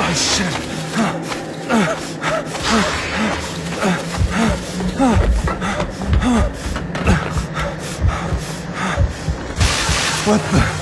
Oh, shit. What the...